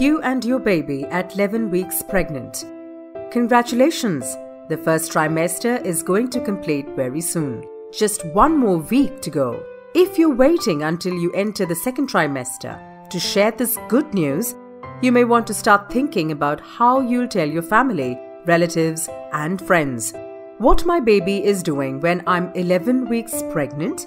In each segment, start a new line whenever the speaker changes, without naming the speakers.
You and your baby at 11 weeks pregnant. Congratulations! The first trimester is going to complete very soon. Just one more week to go. If you're waiting until you enter the second trimester to share this good news, you may want to start thinking about how you'll tell your family, relatives, and friends what my baby is doing when I'm 11 weeks pregnant.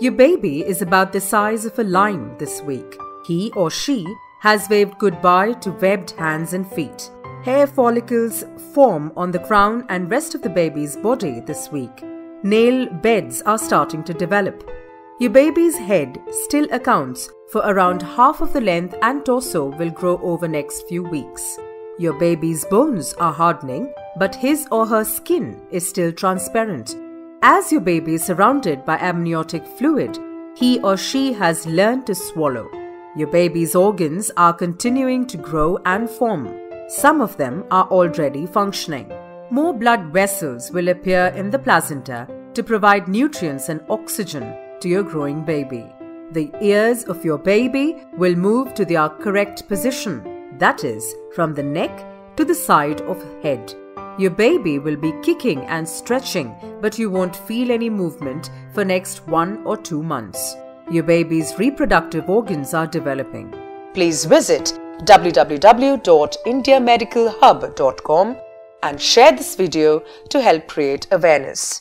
Your baby is about the size of a lime this week. He or she has waved goodbye to webbed hands and feet. Hair follicles form on the crown and rest of the baby's body this week. Nail beds are starting to develop. Your baby's head still accounts for around half of the length and torso will grow over next few weeks. Your baby's bones are hardening, but his or her skin is still transparent. As your baby is surrounded by amniotic fluid, he or she has learned to swallow. Your baby's organs are continuing to grow and form. Some of them are already functioning. More blood vessels will appear in the placenta to provide nutrients and oxygen to your growing baby. The ears of your baby will move to their correct position, that is, from the neck to the side of head. Your baby will be kicking and stretching, but you won't feel any movement for next one or two months. Your baby's reproductive organs are developing. Please visit www.indiamedicalhub.com and share this video to help create awareness.